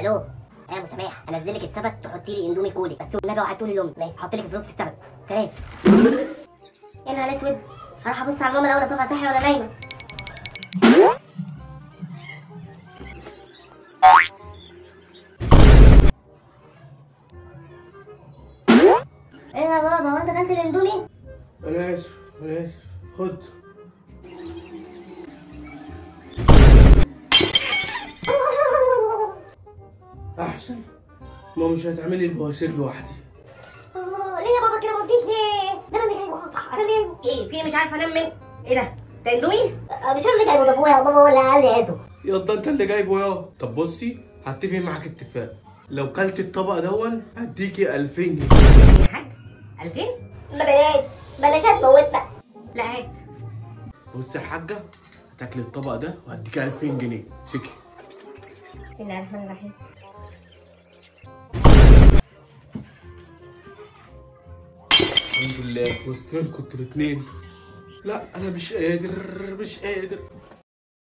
ألو يا ابو سماح انزل لك السبت تحطي لي اندومي كوري. بس والنبي اوعى تقولي لامي ماشي هحط لك الفلوس في السبت. سلام يا نهار اسود هروح ابص على ماما الأول اشوفها صاحيه ولا نايمة. إيه يا بابا هو انت اكلت الاندومي؟ أنا آسف أنا آسف. خد. أحسن. ما مش هتعملي البواسير لوحدي. آه، ليه يا بابا كده ما قلتيش ليه؟ ده أنا اللي جايبه صح أنا اللي جايبه. إيه في مش عارفة انام من إيه ده؟ ده اندومي آه، مش أنا اللي جايبه ده أبويا وبابا هو اللي قال لي هاته. يلا أنت اللي جايبه يا طب بصي هتفق معاك اتفاق. لو كلت الطبق دون هديكي 2000 جنيه. يا حاج 2000 ما بلاش بلاش هتموتنا لا هات بصي يا حاجة هتاكلي الطبق ده وهديكي 2000 جنيه. سكي بسم الله الرحمن الرحيم. الحمد لله. وسطين كنتوا الاتنين لا أنا مش قادر مش قادر.